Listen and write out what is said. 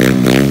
Mm-hmm.